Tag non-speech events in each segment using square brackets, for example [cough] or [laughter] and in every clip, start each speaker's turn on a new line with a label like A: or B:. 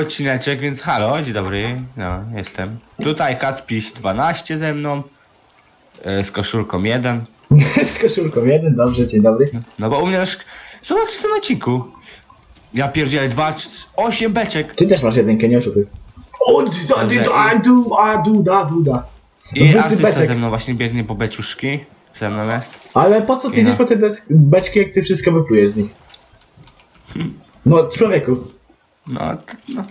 A: odcineczek, więc halo, dzień dobry, no, jestem. Tutaj Kacpiś 12 ze mną, e, z koszulką 1. [laughs]
B: Z koszulką jeden, dobrze, dzień dobry.
A: No bo u mnie już, zobacz co na odcinku. Ja pierdzielę 2, 8 beczek.
B: Ty też masz jedynkę, nie oszukuj. O, da, da, du, a, du, da, du, da.
A: I
B: No
A: artysta
B: beczek.
A: ze mną właśnie biegnie po beczuszki. Ze mną jest.
B: Ale po co ty
A: Ja.
B: idziesz po te beczki, jak ty wszystko wyplujesz z nich? No, człowieku.
A: No, no.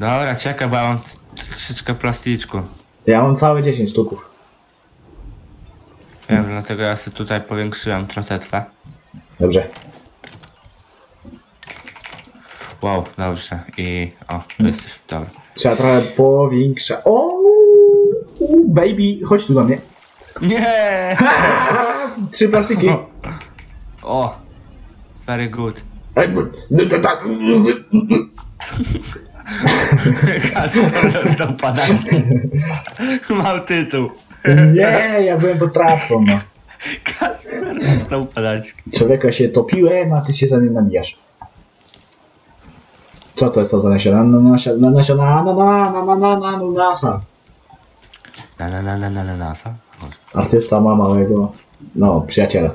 A: Dobra, czekaj, bo ja mam troszeczkę plasticzku.
B: Ja mam całe 10 sztuków.
A: Wiem, dlatego ja sobie tutaj powiększyłem trochę trwę.
B: Dobrze.
A: Wow, dobrze. I o, tu jesteś, dobra.
B: Trzeba trochę powiększa. O, u, baby, chodź tu do mnie.
A: Nie! [laughs]
B: Trzy plastiki.
A: O! Very good. Kasper dostał padaczki. Mam tytuł.
B: Nie, ja byłem potrafą. No.
A: Kasper dostał padaczki.
B: Człowieka się topiłem, a ty się za nim namijasz. Co to jest to za nasiona? Nasiona, nasiona, ananasa. Na, na, na, na, na, na, nasa? Artysta ma małego, no, przyjaciela.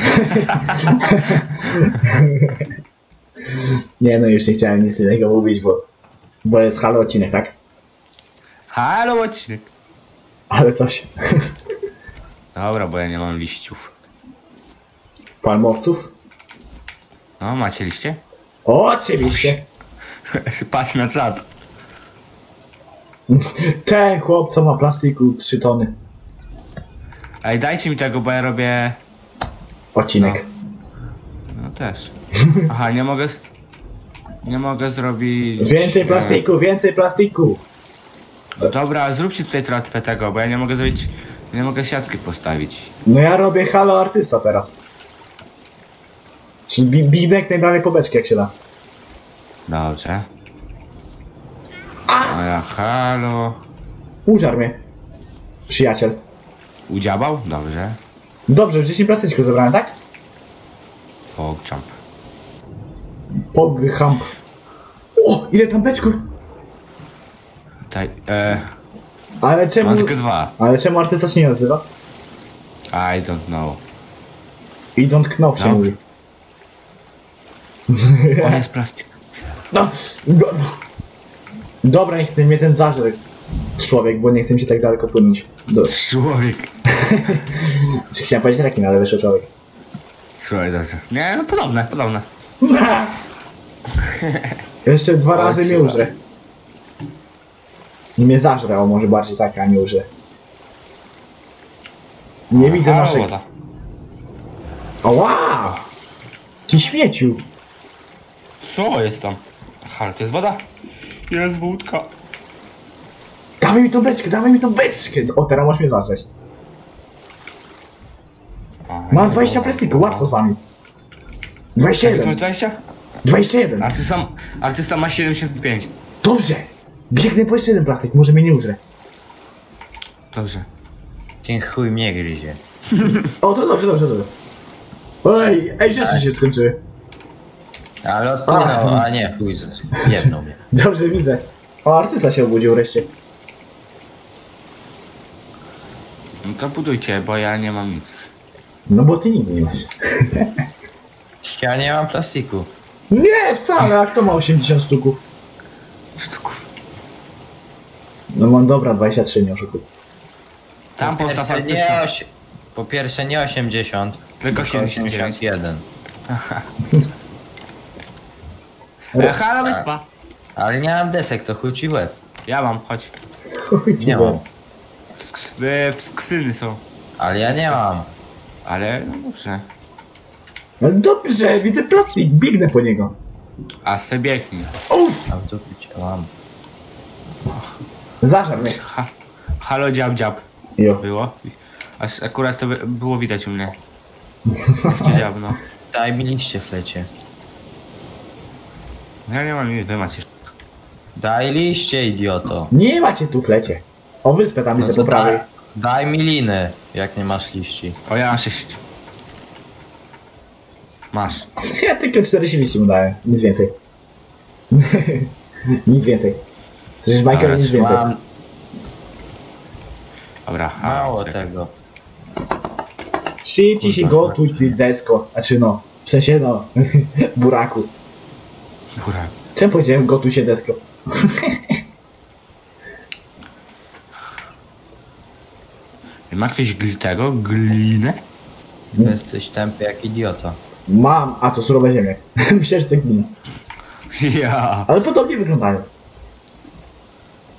B: [laughs] nie, no już nie chciałem nic innego mówić, bo, bo jest halo odcinek, tak?
A: Halo, odcinek.
B: Ale coś.
A: Dobra, bo ja nie mam liściów.
B: Palmowców?
A: No, macie liście?
B: O, oczywiście. [laughs]
A: Patrz na czat.
B: Ten chłop, co ma plastiku 3 tony.
A: Ej, dajcie mi tego, bo ja robię...
B: Odcinek.
A: No też. [laughs] Aha, nie mogę... Nie mogę zrobić...
B: Więcej
A: e,
B: plastiku, więcej plastiku.
A: No dobra, zróbcie tutaj tratwę tego, bo ja nie mogę zrobić... Nie mogę siatki postawić.
B: No ja robię halo artysta teraz. Czyli bi- Big Deck najdalej po beczki, jak się da.
A: Dobrze. A ja halo...
B: Użar mnie. Przyjaciel.
A: Udziałał? Dobrze.
B: Dobrze, już 10 plastyczków zebrałem, tak?
A: Pogchamp.
B: Poghamp. O, ile tam beczków!
A: Tutaj, e,
B: Ale czemu...
A: mam tylko dwa.
B: Ale czemu artysta się nie nazywa?
A: I don't know.
B: I don't know się
A: No.
B: mówi.
A: On jest plastik.
B: No, no. Dobra, niech ten, mnie ten zażre człowiek, bo nie chcę mi się tak daleko płynąć. Do,
A: Człowiek. [laughs]
B: chciałem powiedzieć rekin, ale wyszło człowiek.
A: Słuchaj, dobrze. Nie, no podobne, podobne. [laughs]
B: Jeszcze dwa razy mnie użre. I mnie zażre, o może bardziej tak, a nie użre. Nie widzę
A: Halo,
B: naszej...
A: woda.
B: O, wow! Ci śmieciu!
A: Co jest tam? Aha, to jest woda? Jest wódka.
B: Dawaj mi tą beczkę, dawaj mi tą beczkę! O, teraz możesz mnie.
A: A,
B: Mam 20 plastiku, łatwo z wami.
A: Masz
B: 21,
A: 20?
B: 21.
A: Artysta, artysta ma 75.
B: Dobrze! Biegnę po jeszcze jeden plastik, może mnie nie użre.
A: Dobrze.
C: Ten chuj mnie gryzie. [laughs]
B: O, to dobrze, dobrze, dobrze. Ej, ej, rzeczy się skończyły.
C: Ale odpłynął, a nie, chuj, z- jebnął mnie. [laughs]
B: Dobrze, widzę. O, artysta się obudził wreszcie.
A: No to budujcie, bo ja nie mam nic.
B: No bo ty nigdy nie masz. [laughs]
C: Ja nie mam plastiku.
B: Nie, wcale, a kto ma 80 sztuków?
A: Sztuków.
B: No mam dobra, 23, nie oszukuj.
A: Tam
C: po
A: postaw
C: pierwsze, nie
A: artysta.
C: osi- po pierwsze nie 80,
A: Tylko
C: tylko
A: 79.
C: 81.
A: E, halo, wyspa.
C: Ale nie mam desek, to chuj ci w łeb.
A: Ja mam, chodź.
B: Chuj ci
C: Nie mam.
A: Sk- w, skrzyny są.
C: Ale ja nie mam.
A: Ale, no dobrze.
B: No dobrze, widzę plastik, biegnę po niego.
A: A se biegnij.
C: A w dupie cię mam.
B: Zażar mnie.
A: Ha, halo, dziab, dziab.
B: Jo.
A: Było. Aż akurat to by- było widać u mnie. [laughs] Dziab, no.
C: Daj mi liście w lecie.
A: Ja nie mam nic, wy macie.
C: Daj liście, idioto.
B: Nie macie tu w lecie. O, wyspę tam widzę
C: No
B: po prawej.
C: daj, daj mi linę, jak nie masz liści.
A: O, ja mam 6. Masz. [laughs]
B: Ja tylko 40 mu dałem, nic więcej. [laughs] nic więcej. Słyszysz, Michael,
A: Ale
B: nic więcej.
C: Mam
A: Dobra, a,
C: mało
A: czekaj.
C: tego.
B: Szybciej się gotuj, ty desko. Znaczy no, w sensie no, [laughs] buraku.
A: Góra.
B: Czemu powiedziałem gotuj się desko?
A: Ma ktoś gl tego? Glinę?
C: Jesteś tępy jak idiota.
B: Mam, a to surowe ziemie. [laughs] Myślę, że to gmina.
A: Ja.
B: Ale podobnie wyglądają.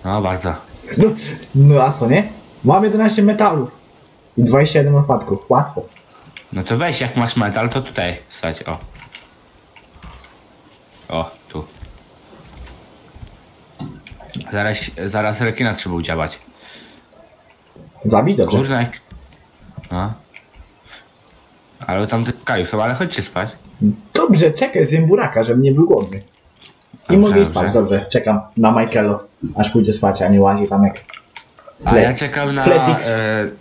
A: No bardzo.
B: No, no a co nie? Mam 11 metalów. I 27 odpadków. Łatwo.
A: No to weź, jak masz metal, to tutaj wstać, o. O, tu. Zaraz, zaraz rekina trzeba udziałać.
B: Zabić dobrze.
A: Kurna, jak... No. Ale tam te kaju są, ale chodźcie spać.
B: Dobrze, czekaj, zjem buraka, żebym nie był głodny. I
A: Dobrze,
B: mogę spać, dobrze. Czekam na Michaelo, aż pójdzie spać, a nie łazi tam jak...
A: A ja czekam na...
B: Fletix.
A: E,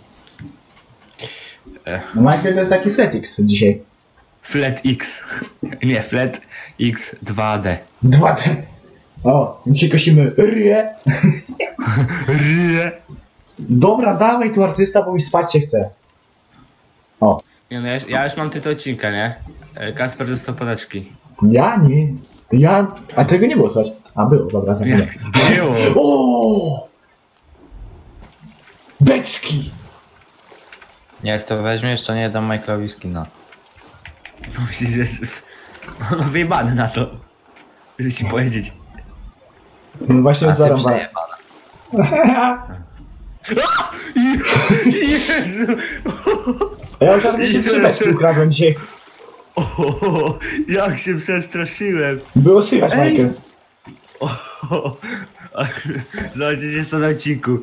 B: No Michael to jest taki Fletix dzisiaj.
A: Flat X. [laughs] Nie, Flat X 2D.
B: 2D. O, dzisiaj kosimy.
A: Rrrr. [laughs]
B: Dobra, dawaj tu artysta, bo mi spać się chce. O,
A: Nie no, ja, już- ja już mam tytuł odcinka, nie? E, Kasper dostał podaczki.
B: ja nie. Ja... A tego nie było słychać. A było, dobra, za chwilę.
A: Było?
B: O! Beczki!
C: Jak to weźmiesz, to nie dam Michaelowi skina.
A: No myślisz, że jest... On ma wyjebany na to. Chcę ci powiedzieć.
B: No właśnie zarąbałem. [laughs]
A: Jezu!
B: Ja już artyście trzy beczki ukradłem dzisiaj.
A: O, jak się przestraszyłem.
B: Było słychać,
A: Ej!
B: Michael.
A: O, Zobaczycie co na odcinku.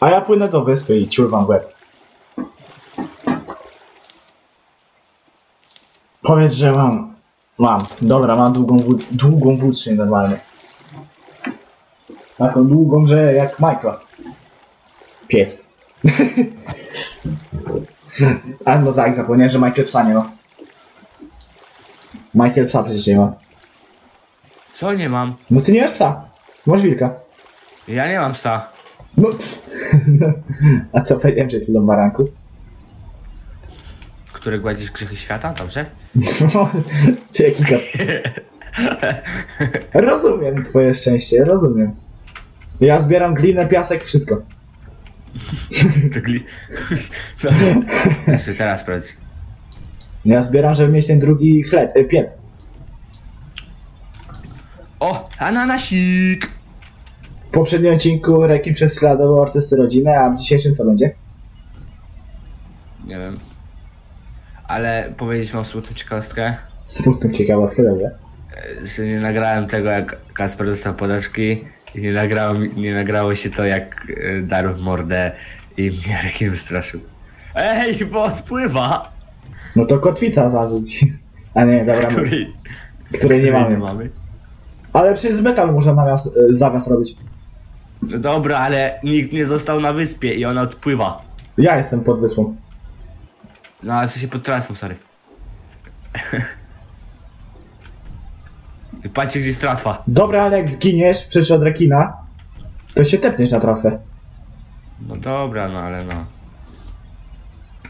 B: A ja płynę do wyspy i ciurwam w łeb. Powiedz, że mam. Mam. Dobra, mam długą, wód, długą włócznię normalnie. Taką długą, że jak Michael. Pies. [laughs] A no tak, zapomniałem, że Michael psa nie ma. Michael psa przecież nie ma.
A: Co nie mam?
B: No ty nie masz psa. Masz wilka.
A: Ja nie mam psa.
B: No. [laughs] A co powiedziałem, że ty do baranku?
A: Który gładzisz grzechy świata, dobrze?
B: No, ty jaki kat. [laughs] Rozumiem twoje szczęście, rozumiem. Ja zbieram glinę, piasek, wszystko. [laughs] [laughs]
A: No. Jeszcze teraz sprawdź.
B: Ja zbieram, żeby mieć ten drugi flet, y, piec.
A: O, ananasik!
B: W poprzednim odcinku Reki prześladował artysty rodzinę, a w dzisiejszym co będzie?
A: Nie wiem. Ale powiedzieć wam smutną ciekawostkę,
B: Smutną ciekawostkę, dobrze.
A: że nie nagrałem tego jak Kasper dostał podaczki nie nagrało, nie nagrało się to jak y, darł mordę i mnie [laughs] rekin wystraszył. Ej, bo odpływa!
B: No to kotwica zarzuć. A nie, dobra, [laughs]
A: Której,
B: której nie mamy.
A: mamy.
B: Ale przecież z metalu można nawias, zawias robić.
A: No dobra, ale nikt nie został na wyspie i ona odpływa.
B: Ja jestem pod wyspą.
A: No ale co się pod tratwą, sorry. [laughs] I Patrzcie gdzie jest tratwa.
B: Dobra, ale jak zginiesz przecież od rekina, to się tepniesz na trafę.
A: No dobra, no ale no.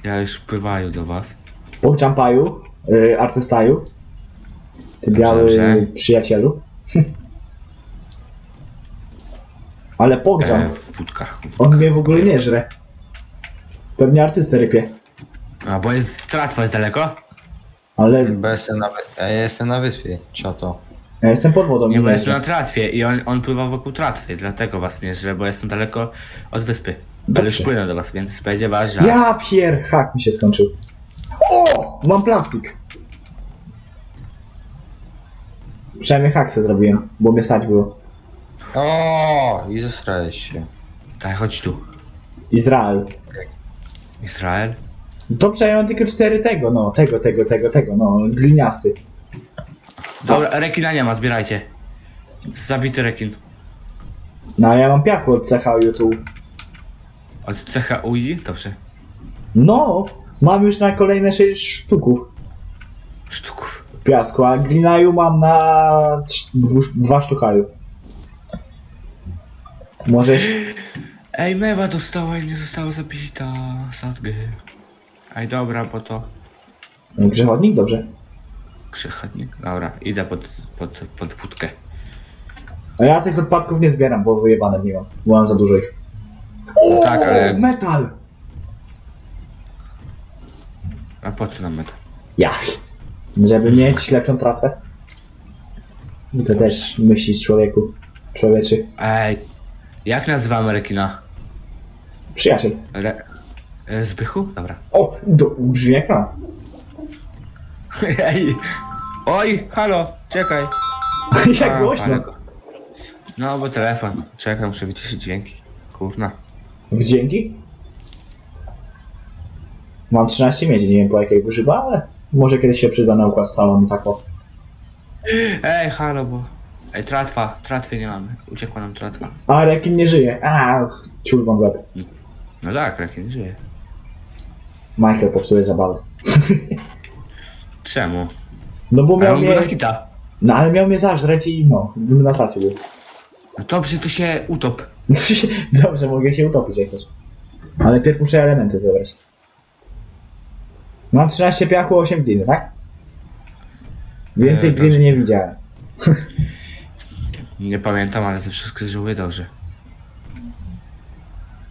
A: Ja już pływają do was.
B: Pogczampaju, y, artystaju. Ty
A: Dobrze,
B: biały
A: dobrze.
B: przyjacielu. [laughs] Ale
A: E,
B: pogczam.
A: w wódkach. W...
B: On mnie w ogóle nie żre. Pewnie artystę rypie.
A: A bo jest tratwa jest daleko?
B: Ale
C: Bo jestem na, wy... ja jestem na wyspie. Cioto.
B: Ja jestem pod wodą.
A: Nie, bo jestem na tratwie i on, on pływa wokół tratwy, dlatego was nie żre, bo jestem daleko od wyspy. Ale już
B: Dobrze.
A: płynę do was, więc będzie was.
B: Ja pier... Hak mi się skończył. O! Mam plastik. Przynajmniej hak se zrobiłem, bo mnie stać było.
C: O, i zesrałeś się.
A: Tak, chodź tu.
B: Izrael.
A: Izrael?
B: Dobrze, ja mam tylko cztery tego, no. Tego, tego, tego, tego, no. Gliniasty.
A: Dobra, rekina nie ma, zbierajcie. Zabity rekin.
B: No, a ja mam piachu od cecha YouTube.
A: Od cecha UI? Dobrze.
B: No, mam już na kolejne 6 sztuków.
A: sztuków.
B: piasku, a glinaju mam na dwu, dwa sztukaju. Możesz... [gasps]
A: Ej, mewa dostała i nie została zabita. Sadgy. Ej, dobra, bo to
B: Grzechodnik? Dobrze.
A: Krzychotnik. Dobra, idę pod, pod, pod wódkę.
B: A ja tych odpadków nie zbieram, bo wyjebane nie mam. Bo mam za dużo ich. O,
A: tak, ale-
B: metal!
A: A po co nam meta?
B: Ja. Żeby mieć lepszą tratwę. I to też myślisz człowieku. Człowieczy.
A: Ej, jak nazywamy rekina?
B: Przyjaciel.
A: Re... e, Zbychu? Dobra.
B: O! Do, brzmi jak plan. [laughs]
A: Ej! Oj, halo, czekaj. [laughs]
B: jak
A: A,
B: głośno.
A: No, bo telefon. Czekaj, muszę wyciszyć dźwięki. Kurna.
B: Wdzięki? Mam 13 miedzi, nie wiem po jakiej używa, ale może kiedyś się przyda na układ salonu tako.
A: Ej, halo, bo... Ej, tratwa, tratwy nie mamy. Uciekła nam tratwa.
B: A rekin nie żyje. A, ciul wam łeb.
A: No tak, rekin żyje.
B: Michael popsuje zabawę. [laughs]
A: Czemu?
B: No bo miał mnie...
A: hita.
B: No ale miał mnie zażreć i no, bym był.
A: No dobrze, to się utop. [laughs]
B: Dobrze, mogę się utopić jak chcesz. Ale pierw muszę elementy zebrać. Mam 13 piachu, 8 gliny, tak? Więcej
A: Eee,
B: gliny
A: dobrze.
B: nie widziałem. [laughs]
A: Nie pamiętam, ale ze wszystko żyły dobrze.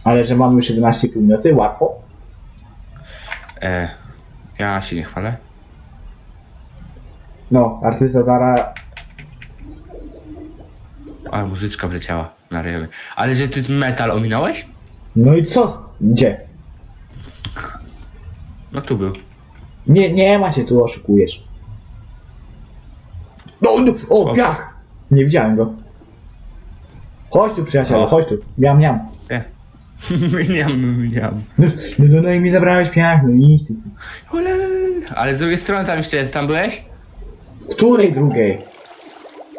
B: Ale że mam już 11 minuty, łatwo.
A: E, ja się nie chwalę.
B: No, artysta Zara...
A: Ale muzyczka wleciała na rejony. Ale że ty metal ominąłeś?
B: No i co? Gdzie?
A: No tu był.
B: Nie, nie macie tu, oszukujesz. No, no, o, piach! Nie widziałem go. Chodź tu, przyjacielu,
A: O.
B: chodź tu. Miam, miam.
A: Nie. [laughs] mam.
B: No, no, no, no i mi zabrałeś piach, no idź ty. ty.
A: Ale z drugiej strony tam jeszcze jest. Tam byłeś?
B: W której drugiej?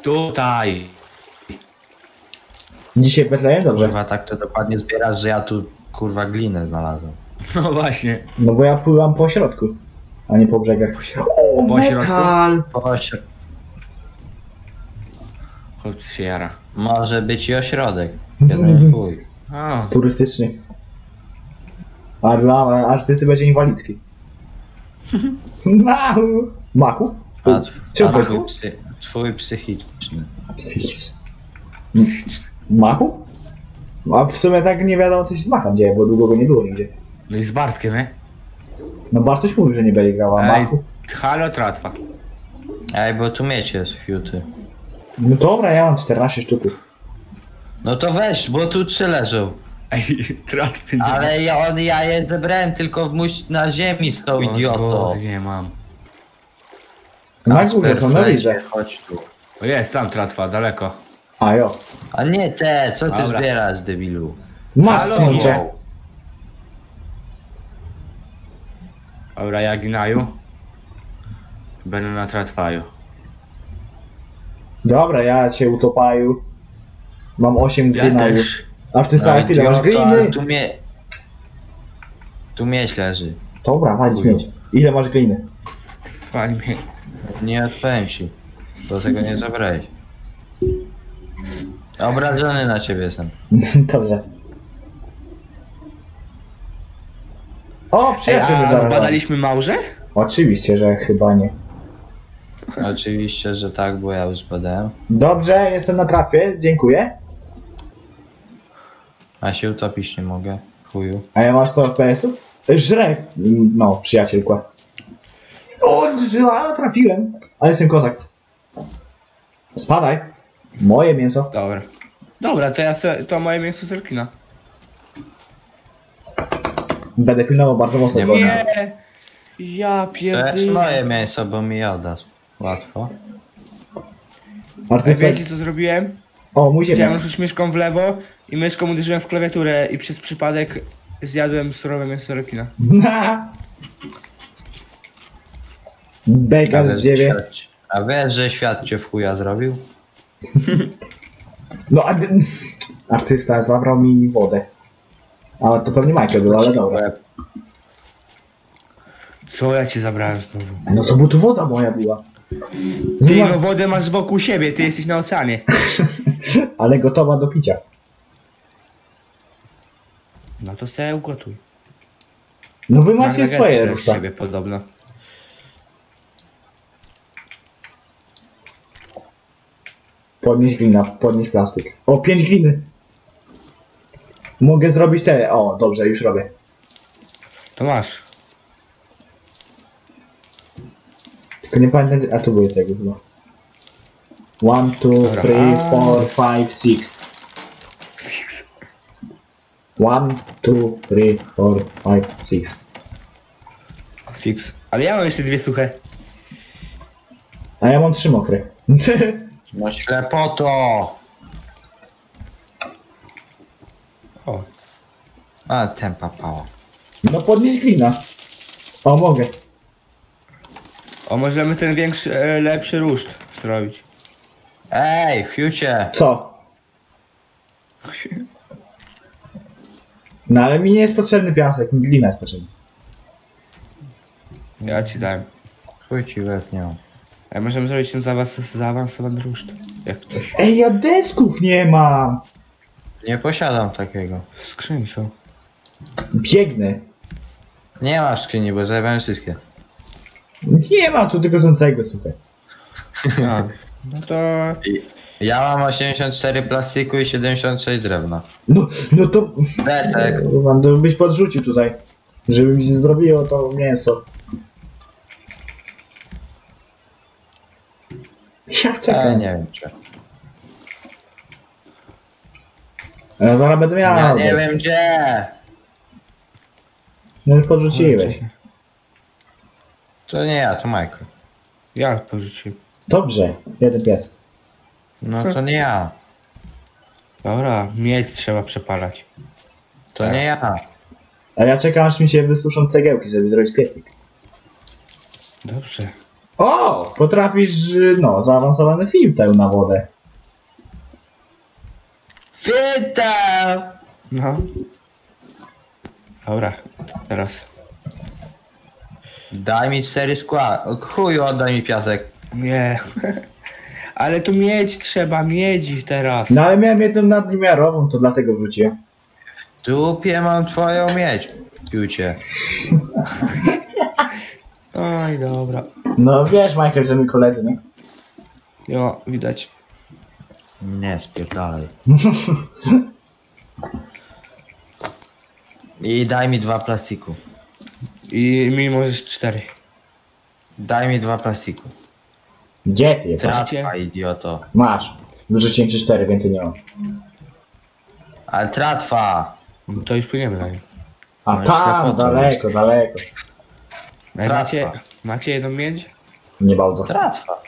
A: Tutaj.
B: Dzisiaj w Betlejem? Dobrze.
C: Kurwa, tak to dokładnie zbierasz, że ja tu kurwa glinę znalazłem.
A: No właśnie.
B: No bo ja pływam po środku, a nie po brzegach. O,
A: Po środku?
B: metal!
C: Oś...
A: Chodź się jara.
C: Może być i ośrodek. Jeden chuj.
A: A,
B: Turystyczny. A dla artysty będzie inwalidzki. [laughs] Machu! Machu?
C: A, tw-
B: Czemu
C: a twój,
B: machu?
C: psy... twój psychiczny.
B: Psychiczny. Machu? A w sumie tak nie wiadomo co się z Machem dzieje, bo długo go nie było nigdzie.
A: no i z Bartkiem, nie?
B: No Bartoś mówił, że nie będzie grała
A: Ej,
B: Machu.
A: halo, tratwa.
C: Ej, bo tu mieć jest fiuty.
B: No dobra, ja mam 14 sztuków.
C: No to weź, bo tu trzy leżą.
A: Ej, tratwy nie
C: Ale ja, on, ja je zebrałem tylko w muś na ziemi z tą
A: mam.
C: idiotą.
A: O, nie mam.
B: Na górze są, na górze.
C: Chodź tu.
A: O jest, tam tratwa, daleko.
B: A jo.
C: A nie te, co ty
A: Dobra.
C: zbierasz, debilu?
B: Masz
A: Halo, wow. Dobra, ja ginaju. Będę na tratwaju.
B: Dobra, ja cię utopaju. Mam 8
A: Ja
B: glina już.
A: też.
B: Artysta,
C: No,
B: jak tyle masz
C: idioto, ale? Tu mnie... Tu mieć leży.
B: Dobra, chodź
C: Chuju.
B: mieć. Ile masz gliny?
A: Fajnie.
C: Nie odpowiem ci. Do tego nie zabrałeś. Obrażony na ciebie jestem. [laughs]
B: Dobrze. O,
A: Ej,
B: przyjaciel
A: a zbadaliśmy małże?
B: Oczywiście, że chyba nie.
C: Oczywiście, że tak, bo ja już badałem.
B: Dobrze, jestem na tratwie, dziękuję.
C: A się utopić nie mogę. Chuju.
B: A ja mam 100 FPS-ów? Żrek. No, przyjacielka. O, a, trafiłem. Ale jestem kozak. Spadaj. Moje mięso.
A: Dobra. Dobra, to ja se, to moje mięso z rekina.
B: Będę pilnował bardzo mocno. bo-
A: Nie! Ja
C: To jest
A: pierdolę.
C: moje mięso, bo mi oddasz. Łatwo.
B: Artysta...
A: Wiecie co zrobiłem?
B: O, mój
A: Chciałem
B: ziemniak.
A: ruszyć myszką w lewo i myszką uderzyłem w klawiaturę i przez przypadek zjadłem surowe mięso rekina. [laughs] [laughs]
B: Na. Beka z dziewię.
C: świat, a wiesz, że świat cię w chuja zrobił? [laughs]
B: No, a... Artysta zabrał mi wodę. Ale to pewnie Michael był, ale dobra.
A: Co ja ci zabrałem znowu?
B: No to bo tu woda moja była.
A: Ty no wodę masz wokół siebie, ty jesteś na oceanie. [laughs]
B: Ale gotowa do picia.
A: No to sobie ugotuj.
B: No wy macie swoje ruszta.
A: siebie podobno.
B: Podnieś glina, podnieś plastyk. O, pięć gliny. Mogę zrobić te. O, dobrze, już robię.
A: To masz.
B: Tylko nie pamiętam. A tu były cegły chyba. One, two,
A: Dobra.
B: three, four, five, six.
A: Six.
B: One, two, three, four, five, six.
A: Six. Ale ja mam jeszcze dwie suche.
B: A ja mam trzy mokre. [laughs]
C: No ślepoto!
A: O.
C: A, tempa pała.
B: no podnieś glina. O, mogę.
A: O, możemy ten większy, e, lepszy ruszt zrobić.
C: Ej, fiucie!
B: Co? No ale mi nie jest potrzebny piasek, mi glina jest potrzebna.
A: Ja ci dałem.
C: Chuj ci mam.
A: A możemy zrobić ten zaawans- zaawansowany ruszt. Jak coś.
B: Ej, ja desków nie mam!
C: Nie posiadam takiego.
A: W skrzyni są.
B: Biegnę.
C: Nie masz skrzyni, bo zajebałem wszystkie.
B: Nie ma, tu tylko są suche.
A: A, no to...
C: Ja mam 84 plastiku i 76 drewna.
B: No, no to...
C: Desek.
B: Mam, to byś podrzucił tutaj. Żeby mi się zrobiło to mięso. Ja
C: Ej,
B: czekam.
C: nie wiem czy.
B: Ja zaraz będę miał.
C: Ja nie wiem gdzie!
B: No już podrzuciłeś.
C: To nie ja, to Michael.
A: Ja porzuciłem.
B: Dobrze, jeden pies.
C: No to nie ja.
A: Dobra, miedź trzeba przepalać.
C: To nie ja.
B: A ja czekam aż mi się wysuszą cegiełki, żeby zrobić piecyk.
A: Dobrze.
B: O! Potrafisz, y, no, zaawansowany film dał na wodę.
C: Fita!
A: No. Dobra, teraz.
C: Daj mi 4 skła. O, Chuju, oddaj mi piasek.
A: Nie. [laughs] Ale tu miedź trzeba, miedzi teraz.
B: No ale miałem jedną nadwymiarową, to dlatego wróciłem.
C: W dupie mam twoją miedź. Piucie. [laughs]
A: Oj, dobra.
B: No wiesz, Michael, że my koledzy, nie?
A: Jo, widać.
C: Nie, spierdalaj. I daj mi dwa plastiku.
A: I mi możesz cztery.
C: Daj mi dwa plastiku.
B: Gdzie ty jesteś?
C: Tratwa, idioto.
B: Masz. Wyrzuciłem ci cztery, więcej nie mam.
C: Ale tratwa!
A: To już płyniemy na nim.
B: A
C: No
B: tam, daleko, daleko.
A: Macie, macie jedną miedź?
B: Nie bardzo.
C: Tratwa.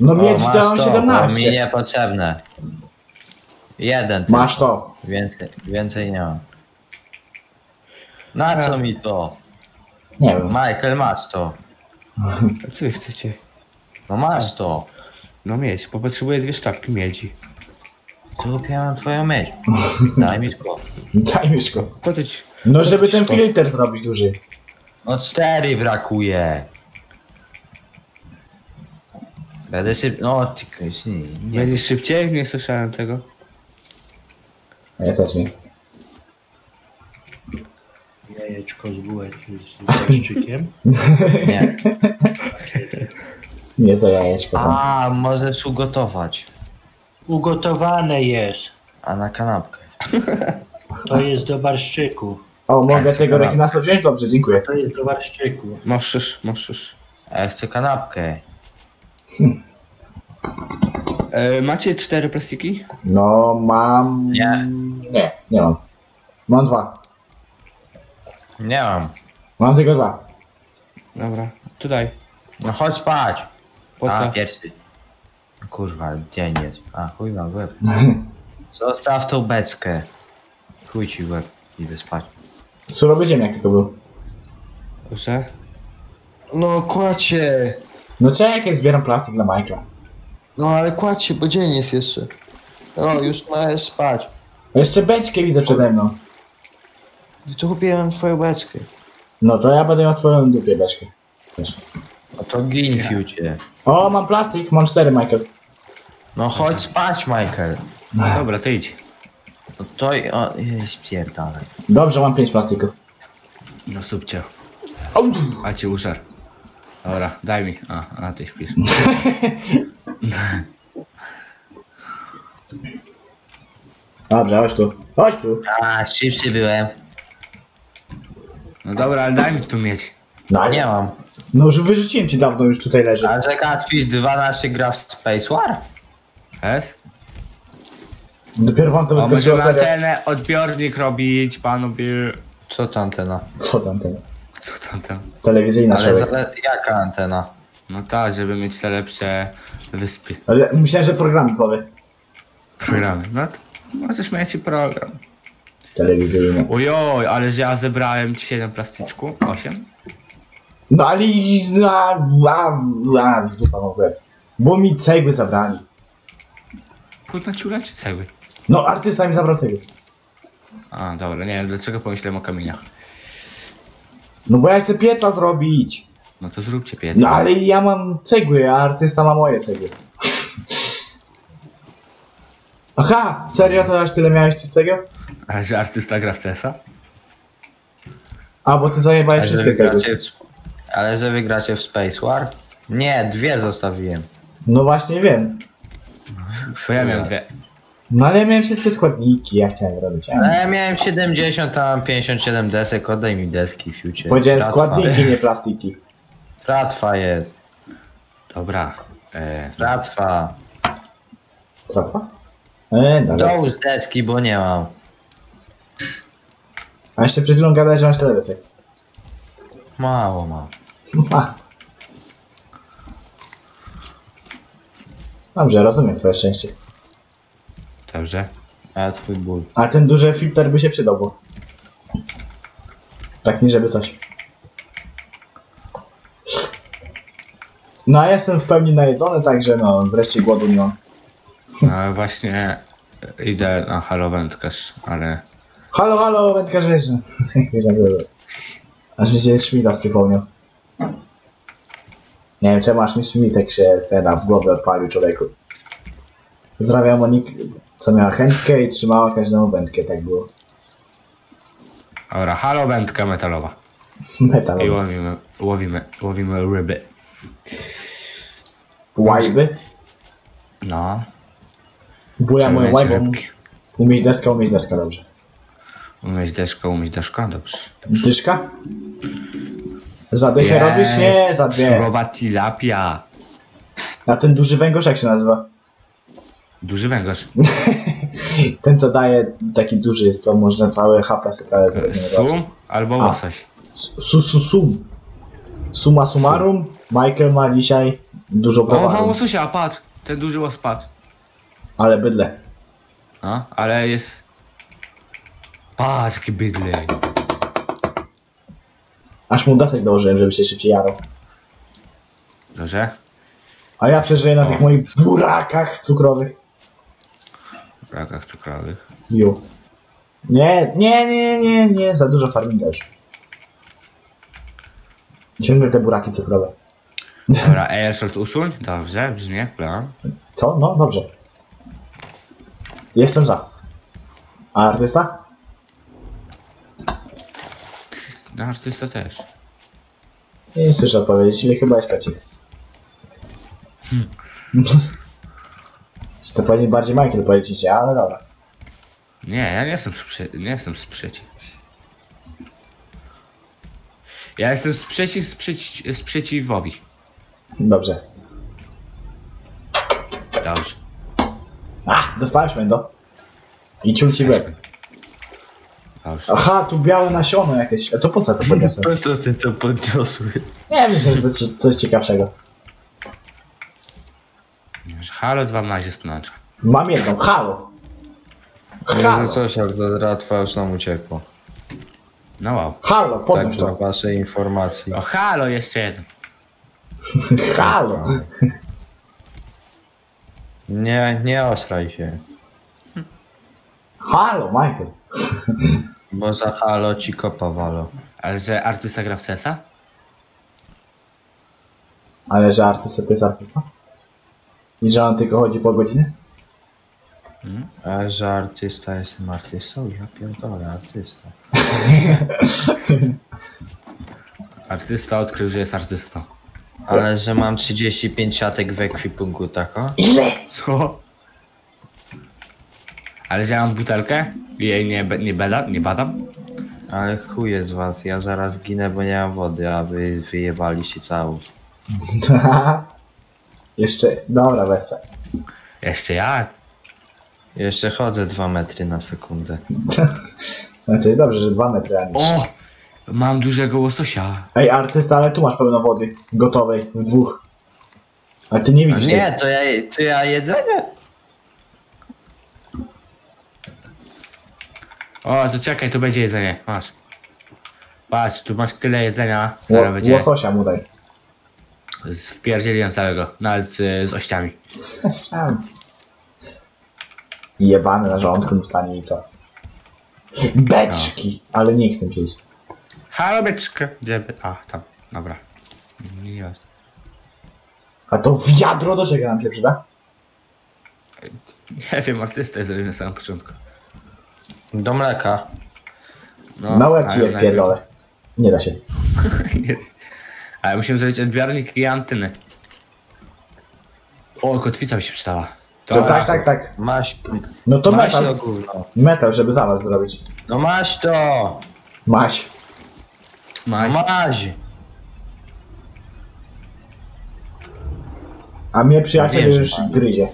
B: No
C: O,
B: mieć
C: masz
B: to mam
C: to, bo mi
B: 17.
C: niepotrzebne. Jeden. tylko.
B: Masz to.
C: Więcej, więcej nie mam. Na co mi to?
B: Nie wiem.
C: Michael, masz to.
A: A [laughs] co wy chcecie?
C: No masz to.
A: No miedź, bo potrzebuję dwie sztabki miedzi.
C: Dupie mam twoją miedź. [laughs] Daj mi tylko.
B: Daj mi szko.
A: Po to ci...
B: No żeby ten filtr zrobić duży.
C: No cztery brakuje. Będę się... No ty kryś, nie, nie.
A: Będziesz szybciej? Nie słyszałem tego.
B: A Ja też nie.
D: Jajeczko z bułeczką z [laughs] barszczykiem.
C: nie. [laughs]
B: Nie za jajeczko tam.
C: A, możesz ugotować.
D: Ugotowane jest.
C: A na kanapkę.
D: To jest do barszczyku.
B: O, mogę tego
C: dobra.
B: rekinasa wziąć? Dobrze, dziękuję.
D: To jest do barszczyku.
A: Możesz, możesz.
C: A ja chcę kanapkę.
A: E, macie cztery plastiki?
B: No, mam...
C: Nie.
B: Nie, nie mam. Mam dwa.
C: Nie mam.
B: Mam tylko dwa.
A: Dobra, tutaj.
C: No chodź spać.
A: Po
C: A,
A: co?
C: pierwszy. Kurwa, dzień jest. A, chuj mam łeb. [laughs] Zostaw tą beczkę. Chuj ci łeb. Idę spać.
B: Surowy ziemniak tylko był.
A: Proszę.
E: No kładź się.
B: No czekaj, zbieram plastik dla Michaela.
E: No ale kładź się, bo dzień jest jeszcze. O, już możesz spać.
B: Jeszcze beczkę widzę przede mną.
E: Wytupiłem twoją beczkę.
B: No to ja będę miał twoją dupie beczkę.
C: No to gin, fiucie.
B: O, mam plastik, mam cztery, Michael.
C: No chodź spać, Michael.
A: No dobra, to idź.
C: No to i... O, jej, spierdalaj.
B: Dobrze, mam pięć plastików.
A: No subcie.
B: Au!
A: A cię uszar. Dobra, daj mi. A, a ty śpisz. [laughs]
B: Dobrze, chodź tu. Chodź tu.
C: A, szybszy byłem.
A: No dobra, ale daj mi tu mieć.
B: No, nie.
C: mam.
B: No już wyrzuciłem ci dawno, już tutaj leży.
C: A że Catfish 12 gra w Space War?
A: Es?
B: Dopiero wam to wyskoczyło
A: możemy
B: serio.
A: antenę, odbiornik robić, panowie.
C: Co to antena?
B: Co tam ten?
A: Co tam tam?
B: Telewizyjna
C: Ale
B: człowiek.
C: zale... jaka antena?
A: No tak, żeby mieć te lepsze wyspy.
B: Ale myślałem, że programik powie.
A: Programy. No to możesz mieć i program.
B: Telewizyjny.
A: Ojoj, ale że ja zebrałem ci 7 plastyczku. 8?
B: No ale i... A, a, a, w łeb. Bo mi cegły zabrali.
A: Trudno ci uleci cegły.
B: No artysta mi zabrał cegły.
A: A, dobra, nie wiem dlaczego pomyślałem o kamieniach.
B: No bo ja chcę pieca zrobić.
A: No to zróbcie piec.
B: No ale ja mam cegły, a artysta ma moje cegły. Aha, serio to aż tyle miałeś tych cegieł?
A: A że artysta gra w CS-a?
B: A, bo ty zajebałeś wszystkie cegły.
C: w... Ale że wygracie w Space War? Nie, dwie zostawiłem.
B: No właśnie wiem.
A: Bo ja miałem dwie.
B: No ale ja miałem wszystkie składniki, ja chciałem robić. A,
C: Ale ja miałem 70, a mam 57 desek, oddaj mi deski, fiucie.
B: Powiedziałem
C: Tratwa.
B: składniki, nie plastiki.
C: Tratwa jest,
A: Dobra. E,
C: tratwa.
B: Tratwa? Dobra.
C: Dołóż deski, bo nie mam.
B: A jeszcze przed chwilą gadałeś, że masz tyle desek.
C: Mało mam. [laughs]
B: A. Dobrze, rozumiem twoje szczęście.
A: Dobrze.
C: A twój ból.
B: Ale ten duży filtr by się przydał, bo... Tak nie żeby coś. No a jestem w pełni najedzony, także no wreszcie głodu nie mam.
A: No właśnie idę na halowędkarz, ale...
B: Halo, halo, wędkarzysze. [laughs] Aż mi się Schmidta przypomniał. Nie wiem czemu aż mi Schmidtek się teraz w głowie odpalił człowieku. Pozdrawiam Monik, co miała chętkę i trzymała każdą wędkę, tak było.
A: Dobra, halowędka metalowa. I
B: Metal.
A: łowimy, łowimy, łowimy ryby.
B: Łajby.
A: No.
B: Buja
A: mieć
B: łajbą. Umieć deska, umieć deska, dobrze.
A: Umieć deszka, umieć deszka, dobrze.
B: Dyszka? Za dychę robisz? Nie, za dwie.
A: Surowa tilapia.
B: A ten duży węgorz jak się nazywa?
A: Duży węgorz. [laughs]
B: Ten co daje, taki duży jest, co można całe HP prawie zrobić.
A: Sum albo
B: A.
A: łosoś.
B: Su, su, sum. Suma summarum, Michael ma dzisiaj dużo
A: O, mam
B: browaru,
A: łososia, patrz. Ten duży łos, patrz.
B: ale bydle.
A: No, ale jest... Patrz, jaki bydlej.
B: Aż mu desek dołożyłem, żeby się szybciej jarał.
A: Dobrze?
B: A ja przeżyję na tych moich burakach cukrowych.
A: W brakach cukrowych.
B: Ju. Nie, nie, nie, nie, nie, za dużo farminga już. Ciągle te buraki cukrowe.
A: Dobra, airshot usuń. Dobrze, brzmi plan.
B: Co? No, dobrze. Jestem za. A artysta?
A: No, artysta też.
B: Nie słyszę odpowiedzieć, ile chyba jest pecik. [laughs] Czy to powinien bardziej Michael powiedzieć, ale dobra.
A: Nie, ja nie jestem, sprze- nie jestem sprzeciw. Ja jestem sprzeciw sprzeci- sprzeciwowi.
B: Dobrze.
A: Dobrze.
B: A, dostałeś mendo. I ciul ci w łeb.
A: Dobrze.
B: Aha, tu białe nasiono jakieś. A to po co to podniosłem? [laughs]
C: Co ty to podniosły?
B: Nie, myślę, że to jest coś ciekawszego.
A: Halo, dwa mazie z pnącza.
B: Mam jedną, halo.
C: Nie
B: Halo,
C: za coś, ale to tratwa już nam uciekło.
A: No wow.
B: halo,
C: Tak
B: podnieś
C: dla
B: to.
C: waszej informacji.
A: O, halo, jeszcze jeden. [laughs]
B: Halo.
C: Nie, nie osraj się.
B: Halo, Michael.
C: Bo za halo ci kopa walo.
A: Ale że artysta gra w CS-a?
B: Ale że artysta to jest artysta? I że on tylko chodzi po godziny?
C: A że artysta jestem artystą? Ja pierdolę, artysta. [laughs]
A: Artysta odkrył, że jest artystą.
C: Ale że mam 35 siatek w ekwipunku, tako?
B: Ile?
A: Co? Ale że ja mam butelkę i jej nie, nie, bada, nie badam?
C: Ale chuje z was, ja zaraz ginę, bo nie mam wody, a wy wyjebaliście całą. [laughs]
B: Jeszcze, dobra, bez
A: Jeszcze jak?
C: Jeszcze chodzę 2 metry na sekundę. [laughs]
B: No to jest dobrze, że dwa metry, a nie trzy.
A: O! Mam dużego łososia.
B: Ej, artysta, ale tu masz pełno wody gotowej, w dwóch. Ale ty nie
C: A
B: widzisz tej-
C: nie, to ja, to ja jedzenie?
A: O, to czekaj, tu będzie jedzenie. Masz. Patrz, tu masz tyle jedzenia. Zaraz
B: Ło-
A: będzie.
B: Łososia mu daj.
A: Z- Wpierdzieliłem całego. Nawet z, z ościami. [laughs]
B: Sam. Jebany na żołądku mu stanie i co? Beczki! Ale nie chcę iść.
A: Halo, beczkę. Gdzie by... A, tam. Dobra. Nie, nie.
B: A to wiadro do czego nam się przyda?
A: Nie wiem, artysta jest zrobiony na samym początku.
C: Do mleka.
A: No,
B: Na łeb ci je wpierdolę. Nie da się. [laughs]
A: Ale musimy zrobić odbiornik i antyny. O, kotwica mi się przydała.
B: To tak, tak, tak.
C: Masz,
B: No to
C: masz to
B: metal.
C: gówno.
B: Metal, żeby za was zrobić.
C: No masz to!
B: Maś.
C: No
A: Maś.
C: masz!
B: A mnie przyjaciel
C: Wiem, że
B: już
C: maś.
B: gryzie.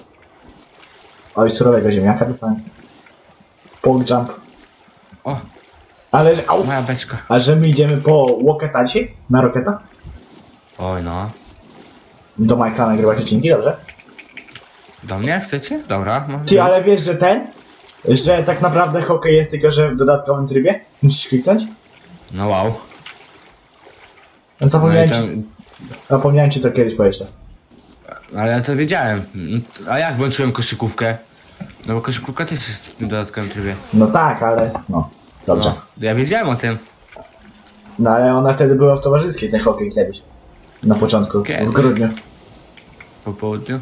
B: Oj, surowego ziemniaka dostałem. Pog jump.
A: O,
B: Ale, że- au,
A: moja beczka.
B: a że my idziemy po Walketa dzisiaj? Na Roketa?
A: Oj, no.
B: Do Michaela nagrywać odcinki, dobrze?
A: Do mnie chcecie? Dobra. może
B: Ty,
A: być.
B: ale wiesz, że ten? Że tak naprawdę hokej jest tylko, że w dodatkowym trybie? Musisz kliknąć?
A: No wow.
B: No, Zapomniałem,
A: No
B: ci,
A: tam,
B: zapomniałem ci to kiedyś powiedzieć.
A: ale ja to wiedziałem. A jak włączyłem koszykówkę? No bo koszykówka też jest w tym dodatkowym trybie.
B: No tak, ale no. Dobrze.
A: No, ja wiedziałem o tym.
B: No ale ona wtedy była w towarzyskiej, ten hokej kiedyś. Na początku,
A: Kiedy?
B: w grudniu.
A: Po południu.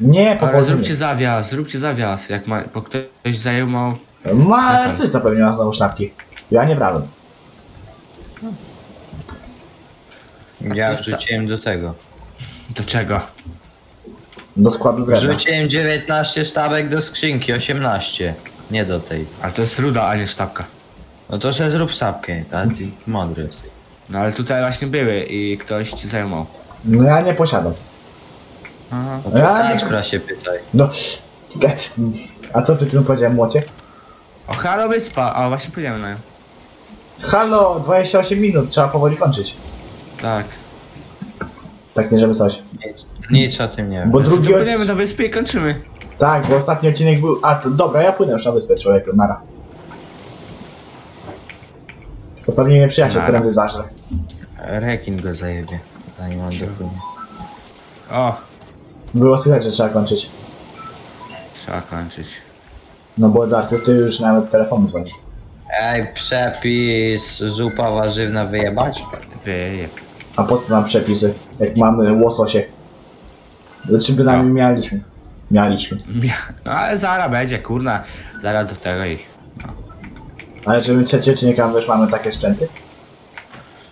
B: Nie, po
A: Ale
B: południu.
A: zróbcie zawias, zróbcie zawias. Jak ma, bo ktoś zajmował.
B: Ma
A: tak.
B: artysta pewnie ma znowu szlapki. Ja nie brałem.
C: Ja
A: Artysta.
C: wrzuciłem do tego.
A: Do czego?
B: Do składu drewna.
C: Wrzuciłem 19 sztabek do skrzynki, 18. Nie do tej.
A: Ale to jest ruda, a nie sztabka.
C: No to sobie zrób sztabkę, a ty mądry jesteś.
A: No ale tutaj właśnie były i ktoś ci zajmował.
B: No ja nie posiadam.
A: Aha.
C: No to
B: Ja nie-
C: Kacpra się pytaj.
B: No. A co ty tym powiedziałem, młocie?
A: O, halo wyspa! A właśnie powiedziałem na nią.
B: Halo, 28 minut, trzeba powoli kończyć.
A: Tak.
B: Tak nie żeby coś.
C: Nic, nic o tym nie wiem.
B: Bo drugi
A: Płyniemy
B: odcinek...
A: do wyspy i kończymy.
B: Tak, bo ostatni odcinek był... A, to dobra, ja płynę już na wyspę, człowieku, nara. To pewnie mnie przyjaciel
A: Nara.
B: prędzej zażre.
C: Rekin go zajebie. Zanim on dopłynie.
A: O,
B: Było słychać, że trzeba kończyć.
A: trzeba kończyć.
B: No bo do artysty już nawet telefonu dzwoni.
C: Ej, przepis zupa warzywna wyjebać?
A: Wyjeb.
B: A po co nam przepisy, jak mamy łososie? Znaczy bynajmniej
A: No.
B: mieliśmy. Mieliśmy.
A: No ale zaraz będzie, kurna. Zaraz do tego i...
B: Ale żeby trzeci odcinek, już mamy takie sprzęty?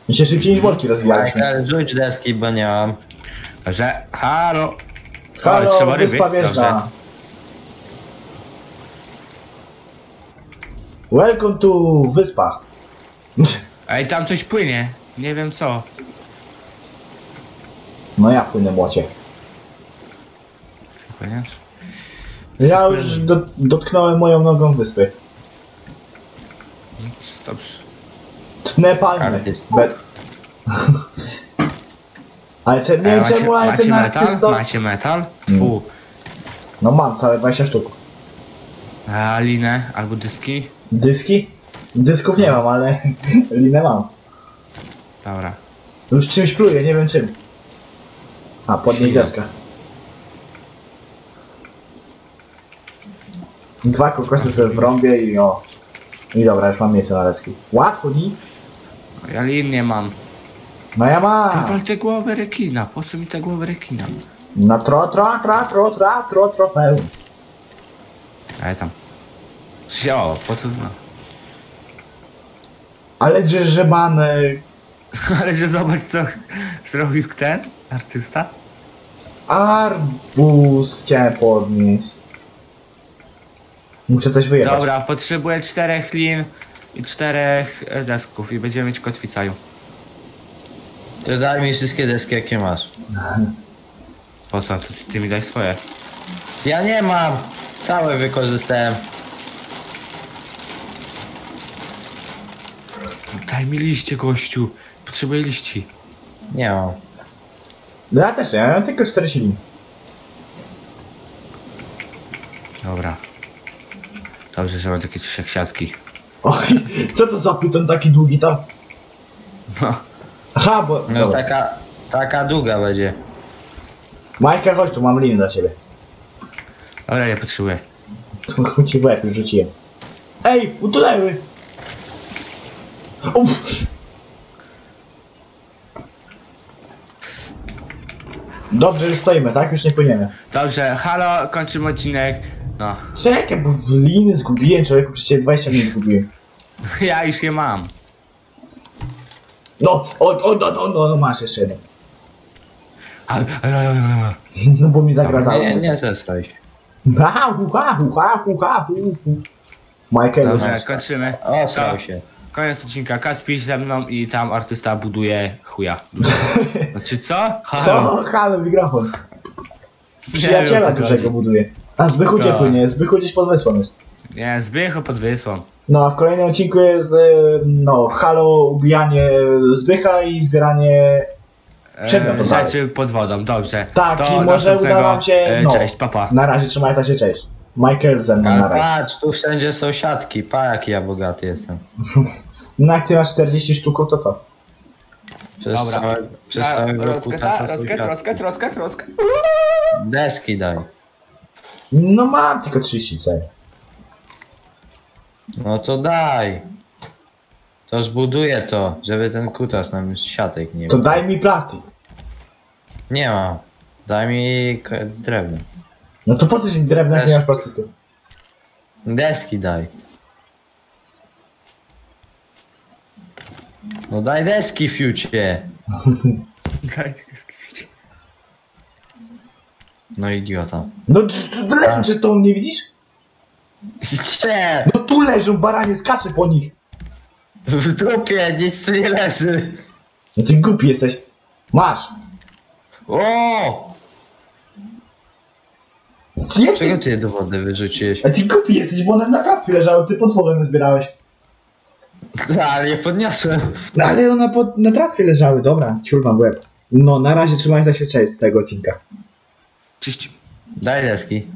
B: My się szybciej niż worki rozwijaliśmy.
C: Michael, rzuć deski, bo nie mam.
A: Że, halo!
B: Halo,
A: O, trzeba ryby.
B: wyspa wjeżdża. Welcome to wyspa.
A: Ej, tam coś płynie. Nie wiem co.
B: No ja płynę młocie.
A: Płynie?
B: Ja już do, dotknąłem moją nogą wyspy.
A: Nic, Dobrze.
B: Tnę. Be... [laughs] Ale cze, nie wiem czemu, ale
A: macie
B: ten
A: metal?
B: artysto...
A: Macie metal?
B: Mm.
A: Fu.
B: No mam całe 20 sztuk.
A: A linę albo dyski?
B: Dyski? Dysków nie mam, ale [laughs] linę mam.
A: Dobra.
B: Już czymś pluję, nie wiem czym. A, podnieść deskę. Dwa kokosy sobie wrąbię i o. I dobra, już mam miejsce na deski. Łatwo, nie?
A: Ja lin nie mam.
B: No ja mam.
A: wal tę głowę rekina. Po co mi tę głowę rekina?
B: Na tro, tro, tro, tro, tro, tro, trofeum.
A: Ale tam. O, po co? No.
B: Ale że, że man... e, [laughs]
A: Ale że zobacz co [laughs] zrobił ten artysta.
B: Arbuz chciałem podnieść. Muszę coś wyjebać.
A: Dobra, potrzebuję czterech lin i czterech e, desków i będziemy mieć kotwicaju.
C: To daj mi wszystkie deski jakie masz.
A: Po co? Ty, ty mi daj swoje.
C: Ja nie mam! Całe wykorzystałem.
A: Daj mi liście, gościu. Potrzebuję liści.
C: Nie mam.
B: No ja też nie, ja mam tylko 4 silni.
A: Dobra. Dobrze, że mam takie coś jak siatki.
B: Oj, co to za pyton taki długi tam?
A: No.
B: Aha, bo...
C: No
B: dobra.
C: taka, taka długa będzie.
B: Majka, chodź tu, mam linię dla ciebie.
A: Dobra, nie potrzebuję.
B: Tu [laughs] ci w łeb już rzuciłem. Ej, utonęły! Uff. Dobrze, już stoimy, tak? Już nie płyniemy.
A: Dobrze, halo, kończymy odcinek. No.
B: Czekaj, bo liny zgubiłem, człowieku, przecież 20 minut zgubiłem. [laughs]
A: Ja już je mam.
B: No, o, o, no, no, no, no, masz jeszcze jeden. No bo mi zagradzało.
C: Nie, nie zesraj się.
B: Ha, hu, ha, hu, ha, hu, ha, hu, hu. Michael,
A: Dobrze, kończymy.
C: O, srał się.
A: Koniec odcinka. Kacpi ze mną i tam artysta buduje chuja. [laughs] Znaczy co? Halo.
B: co? Halo, mikrofon. Przyjaciela dużego buduje. A Zbychu gdzie
A: Tak.
B: płynie? Zbychu gdzieś pod wyspą jest.
A: Nie, Zbychu pod wyspą.
B: No, a w kolejnym odcinku jest, e, no, halo, ubijanie Zbycha i zbieranie... Przedmiot
A: E,
B: oddaję.
A: rzeczy pod wodą, dobrze.
B: Tak,
A: To
B: i może
A: następnego,
B: uda wam się,
A: e,
B: no.
A: Cześć, papa.
B: Na razie trzymajcie się, cześć. Michael ze mną na
C: Ale
B: razie.
C: patrz, tu wszędzie są siatki. Pa, jaki ja bogaty jestem. [laughs]
B: No jak ty masz 40 sztuków, to co?
C: Przez,
A: Dobra.
C: całe, przez całego
A: Rocket,
C: kutasa są
A: rocket,
C: siatki.
A: rocket, rocket, rocket.
C: Deski daj.
B: No mam tylko 30 cel.
C: No to daj. To zbuduję to, żeby ten kutas nam siatek nie
B: To
C: miał.
B: daj mi plastik.
C: Nie mam. Daj mi k- drewno.
B: No to po co ci drewno, jak nie masz plastiku?
C: Deski daj. No daj deski, fiucie. [laughs]
A: Daj, skryć.
C: No idiota.
B: No t- t- leżą przed tobą, nie widzisz?
C: Gdzie?
B: No tu leżą, baranie, skacze po nich.
C: W dupie, nic tu nie leży.
B: No ty głupi jesteś. Masz.
C: O! Czego
B: ty...
C: je do wody wyrzuciłeś?
B: A ty głupi jesteś, bo one na tratwie leżały, ty je zbierałeś.
C: Ale je podniosłem.
B: No ale one pod, na tratwie leżały, dobra, ciur mam w łeb. No, na razie trzymajcie się, cześć z tego odcinka.
A: Cześć.
C: Daj deski.